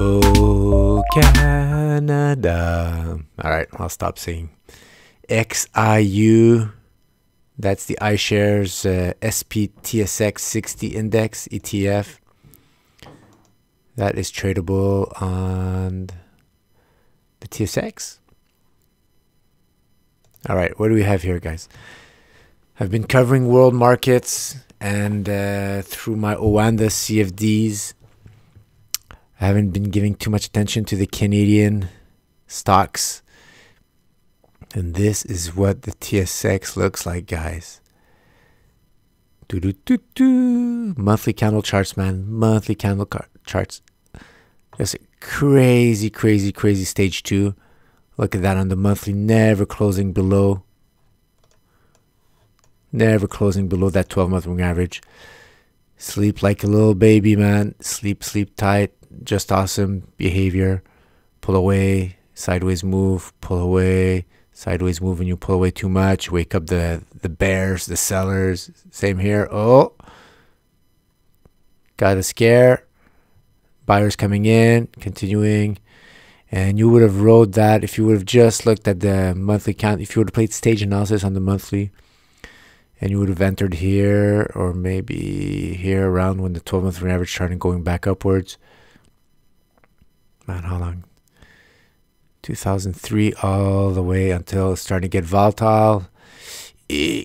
Oh, Canada. All right, I'll stop singing. XIU, that's the iShares uh, SPTSX 60 index ETF. That is tradable on the TSX. All right, what do we have here, guys? I've been covering world markets and uh, through my Oanda CFDs. I haven't been giving too much attention to the Canadian stocks. And this is what the TSX looks like, guys. Do do do do. Monthly candle charts, man. Monthly candle car- charts. Just a crazy, crazy, crazy stage two. Look at that on the monthly, never closing below. Never closing below that 12 month moving average. Sleep like a little baby, man. Sleep, sleep tight. Just awesome behavior. Pull away, sideways move, pull away, sideways move and you pull away too much. Wake up the, the bears, the sellers. Same here. Oh, got a scare. Buyers coming in, continuing. And you would have rode that if you would have just looked at the monthly count. If you would have played stage analysis on the monthly, and you would have entered here or maybe here around when the 12 month average started going back upwards. Man, how long? 2003 all the way until it's starting to get volatile.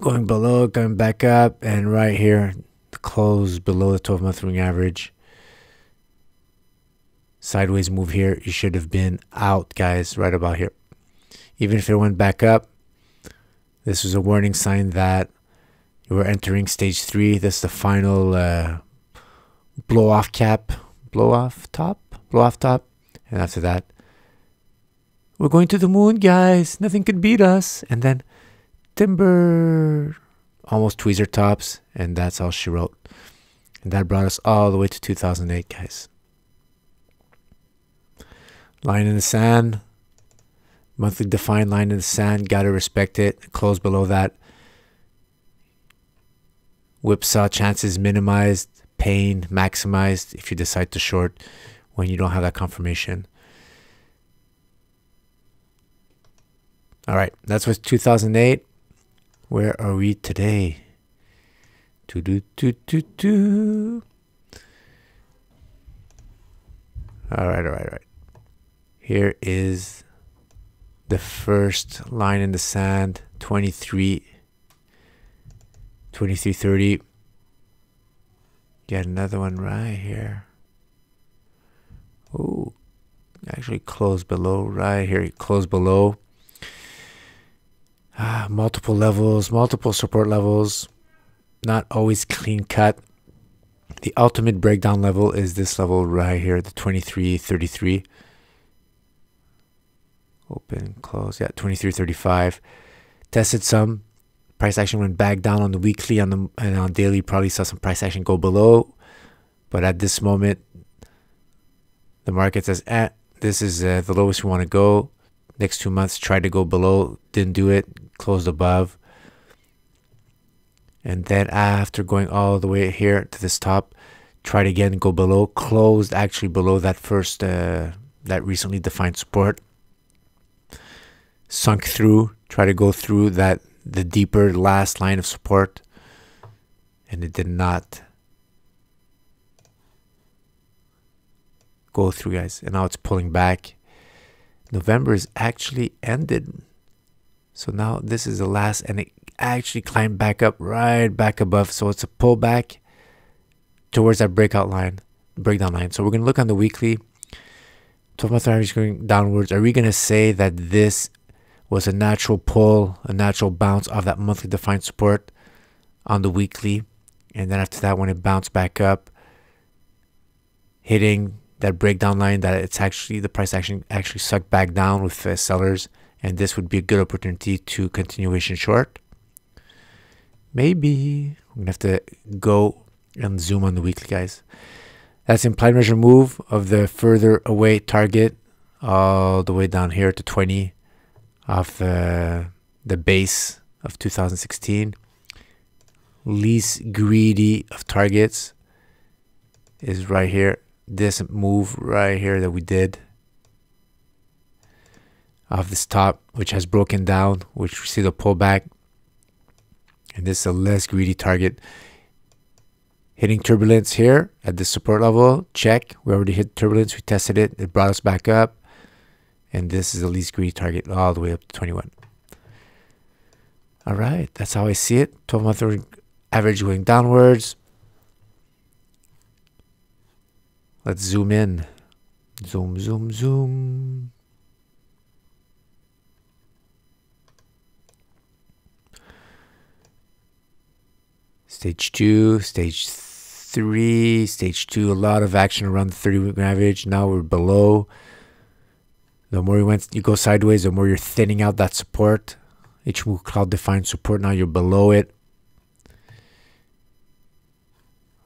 Going below, going back up, and right here, the close below the 12 month moving average sideways move here, you should have been out, guys, right about here. Even if it went back up, this was a warning sign that you were entering stage three. This is the final uh, blow off cap, blow off top, blow off top. And after that, we're going to the moon, guys. Nothing could beat us. And then timber, almost tweezer tops. And that's all she wrote. And that brought us all the way to 2008, guys. Line in the sand. Monthly defined line in the sand. Gotta respect it. Close below that. Whipsaw chances minimized. Pain maximized if you decide to short when you don't have that confirmation. All right, that's what 2008. Where are we today? Do do do do do. All right, all right, all right. Here is the first line in the sand 23 2330 get another one right here Ooh, actually close below right here close below. Ah, multiple levels multiple support levels. Not always clean cut. The ultimate breakdown level is this level right here the 2333 open close yeah 2335 tested some. Price action went back down on the weekly on the and on daily. Probably saw some price action go below. But at this moment the market says eh, this is uh, the lowest we want to go. Next two months tried to go below. Didn't do it. Closed above. And then after going all the way here to this top tried again go below. Closed actually below that first uh, that recently defined support sunk through, try to go through that the deeper last line of support, and it did not go through, guys. And now it's pulling back. November is actually ended. So now this is the last, and it actually climbed back up right back above. So it's a pullback towards that breakout line, breakdown line. So we're going to look on the weekly. 12 month average going downwards. Are we going to say that this was a natural pull, a natural bounce of that monthly defined support on the weekly. And then after that, when it bounced back up, hitting that breakdown line that it's actually the price action actually sucked back down with uh, sellers. And this would be a good opportunity to continuation short. Maybe we're gonna have to go and zoom on the weekly, guys. That's implied measure move of the further away target all the way down here to 20 of the, the base of 2016. Least greedy of targets is right here. This move right here that we did off this top, which has broken down, which we see the pullback. And this is a less greedy target. Hitting turbulence here at the support level, check. We already hit turbulence, we tested it, it brought us back up. And this is the least greedy target all the way up to 21. All right, that's how I see it. 12 month average going downwards. Let's zoom in. Zoom, zoom, zoom. Stage two, stage three, stage two, a lot of action around the 30 week average. Now we're below. The more you went, you go sideways, the more you're thinning out that support. Ichimoku cloud defined support. Now you're below it.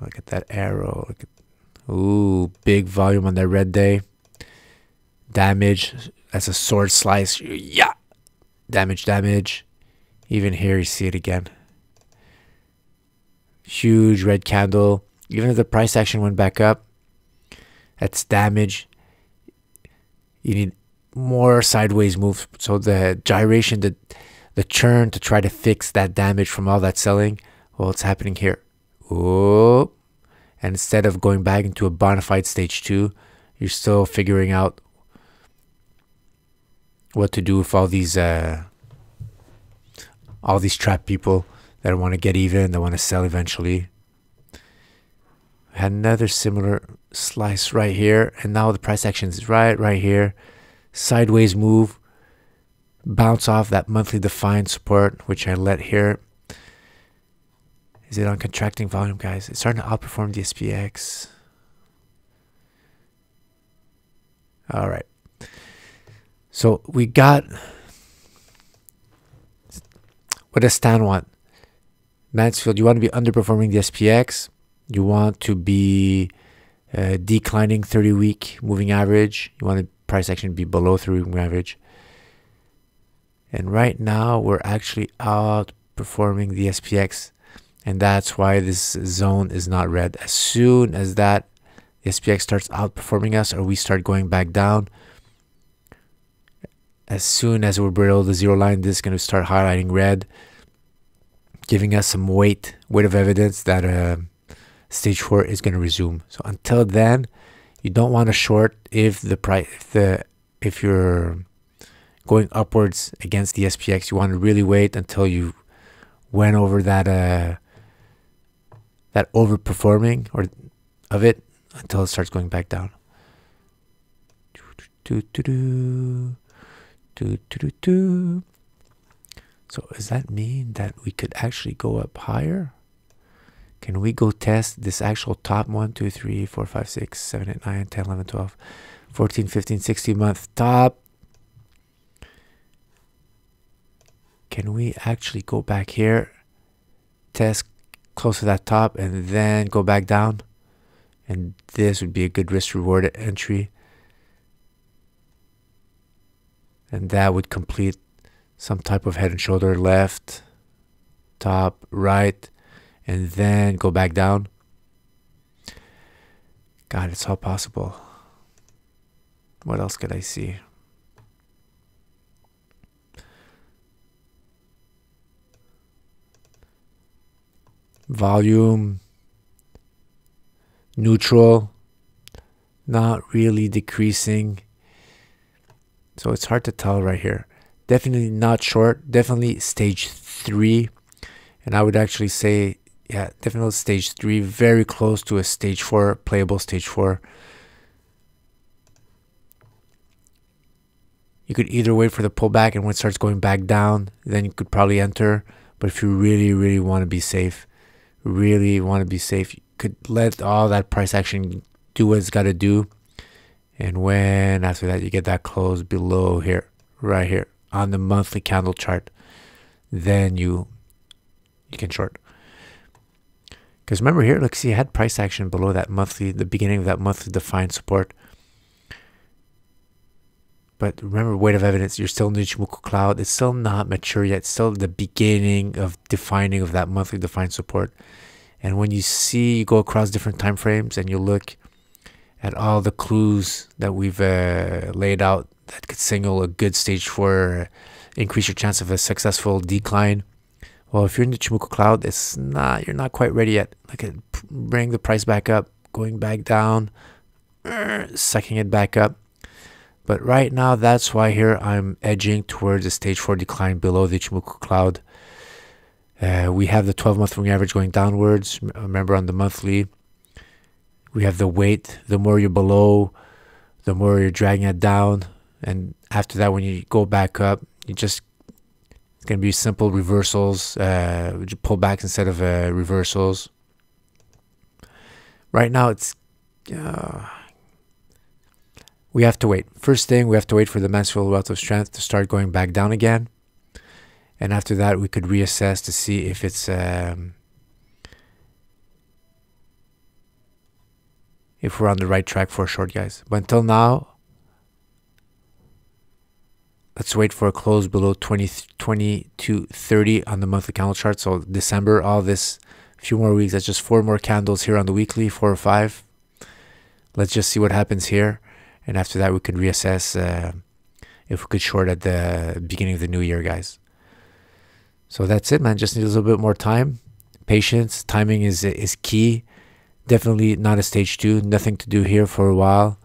Look at that arrow. Look at, ooh, big volume on that red day. Damage. That's a sword slice. Yeah. Damage, damage. Even here, you see it again. Huge red candle. Even if the price action went back up, that's damage. You need more sideways move. So the gyration, the the churn to try to fix that damage from all that selling, well, it's happening here. Oh, and instead of going back into a bona fide stage two, you're still figuring out what to do with all these uh, all these trap people that want to get even, that want to sell eventually. Had another similar slice right here, and now the price action is right, right here. Sideways move, bounce off that monthly defined support, which I let here. Is it on contracting volume, guys? It's starting to outperform the SPX. All right. So we got. What does Stan want? Mansfield, you want to be underperforming the SPX. You want to be uh, declining 30 week moving average. You want the price action to be below 30 week average. And right now, we're actually outperforming the SPX. And that's why this zone is not red. As soon as that the SPX starts outperforming us or we start going back down, as soon as we're below the zero line, this is going to start highlighting red giving us some weight, weight of evidence that uh, stage four is going to resume. So until then, you don't want to short if the price, if the if you're going upwards against the SPX, you want to really wait until you went over that uh, that overperforming or of it until it starts going back down. Do, do, do, do, do, do, do. So does that mean that we could actually go up higher? Can we go test this actual top 1, 2, 3, 4, 5, 6, 7, 8, 9, 10, 11, 12, 14, 15, 16 month top? Can we actually go back here, test close to that top, and then go back down? And this would be a good risk reward entry. And that would complete some type of head and shoulder left, top, right, and then go back down. God, it's all possible. What else could I see? Volume, neutral, not really decreasing. So it's hard to tell right here. Definitely not short definitely stage three. And i would actually say yeah definitely stage three very close to a stage four playable stage four. You could either wait for the pullback and when it starts going back down then you could probably enter. But if you really really want to be safe really want to be safe you could let all that price action do what it's got to do and when after that you get that close below here right here on the monthly candle chart, then you you can short. Because remember here, look, see, I had price action below that monthly, the beginning of that monthly defined support. But remember, weight of evidence, you're still in the Ichimoku cloud. It's still not mature yet. It's still the beginning of defining of that monthly defined support. And when you see, you go across different time frames and you look at all the clues that we've uh, laid out that could signal a good stage four, increase your chance of a successful decline. Well, if you're in the Ichimoku cloud, it's not you're not quite ready yet. Like bring the price back up, going back down, sucking it back up. But right now, that's why here I'm edging towards a stage four decline below the Ichimoku cloud. Uh, we have the 12 month moving average going downwards. Remember on the monthly, we have the weight. The more you're below, the more you're dragging it down. And after that, when you go back up, you just it's gonna be simple reversals. Uh, pull back instead of uh, reversals. Right now, it's uh, we have to wait. First thing, we have to wait for the Mansfield relative strength to start going back down again, and after that, we could reassess to see if it's um, if we're on the right track for short guys. But until now, let's wait for a close below 20, 20 to 30 on the monthly candle chart. So December, all this few more weeks. That's just four more candles here on the weekly, four or five. Let's just see what happens here. And after that, we could reassess uh, if we could short at the beginning of the new year, guys. So that's it, man. Just need a little bit more time. Patience, timing is is key definitely not a stage two. Nothing to do here for a while,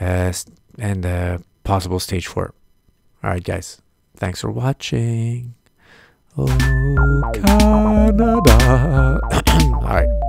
uh, and uh, possible stage four. All right, guys. Thanks for watching. Oh, Canada. All right.